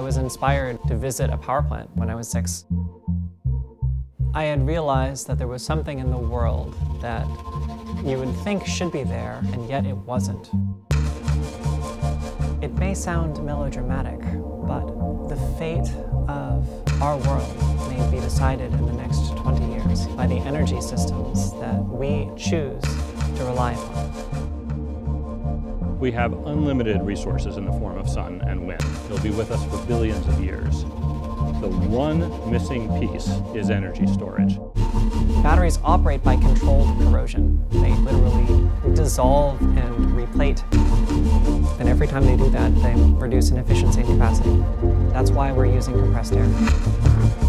was inspired to visit a power plant when I was six. I had realized that there was something in the world that you would think should be there, and yet it wasn't. It may sound melodramatic, but the fate of our world may be decided in the next 20 years by the energy systems that we choose to rely upon. We have unlimited resources in the form of sun and wind. They'll be with us for billions of years. The one missing piece is energy storage. Batteries operate by controlled corrosion. They literally dissolve and replate. And every time they do that, they reduce in efficiency and capacity. That's why we're using compressed air.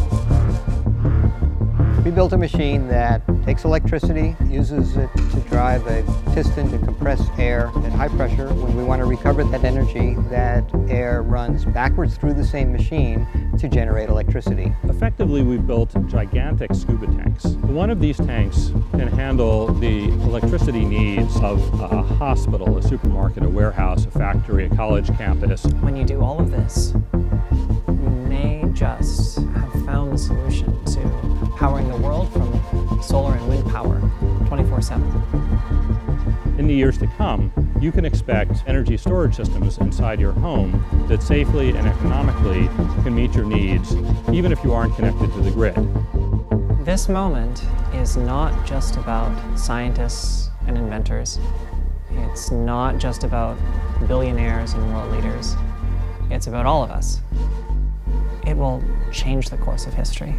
We built a machine that takes electricity, uses it to drive a piston to compress air at high pressure. When we want to recover that energy, that air runs backwards through the same machine to generate electricity. Effectively, we've built gigantic scuba tanks. One of these tanks can handle the electricity needs of a hospital, a supermarket, a warehouse, a factory, a college campus. When you do all of this, solar and wind power 24-7. In the years to come, you can expect energy storage systems inside your home that safely and economically can meet your needs, even if you aren't connected to the grid. This moment is not just about scientists and inventors. It's not just about billionaires and world leaders. It's about all of us. It will change the course of history.